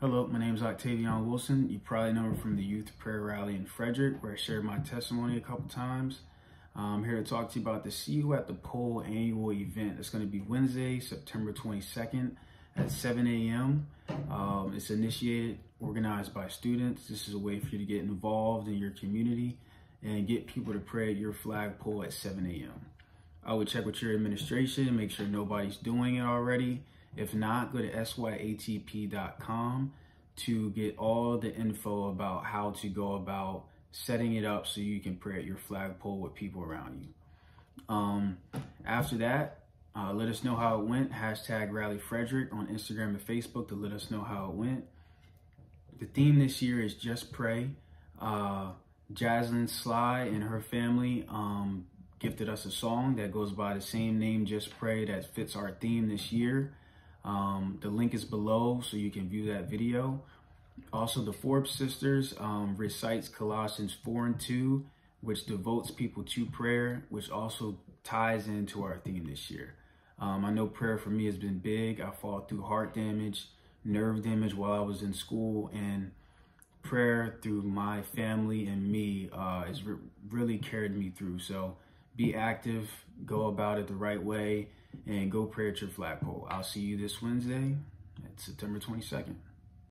Hello, my name is Octavion Wilson. You probably know me from the Youth Prayer Rally in Frederick, where I shared my testimony a couple times. I'm here to talk to you about the See You at the Pole annual event. It's going to be Wednesday, September 22nd at 7 a.m. Um, it's initiated, organized by students. This is a way for you to get involved in your community and get people to pray at your flagpole at 7 a.m. I would check with your administration, make sure nobody's doing it already. If not, go to syatp.com to get all the info about how to go about setting it up so you can pray at your flagpole with people around you. Um, after that, uh, let us know how it went. Hashtag Rally Frederick on Instagram and Facebook to let us know how it went. The theme this year is Just Pray. Uh, Jaslyn Sly and her family um, gifted us a song that goes by the same name, Just Pray, that fits our theme this year. Um, the link is below so you can view that video. Also, the Forbes sisters um, recites Colossians 4 and 2, which devotes people to prayer, which also ties into our theme this year. Um, I know prayer for me has been big. I fought through heart damage, nerve damage while I was in school, and prayer through my family and me uh, has re really carried me through. So be active, go about it the right way, and go pray at your flagpole. I'll see you this Wednesday at September 22nd.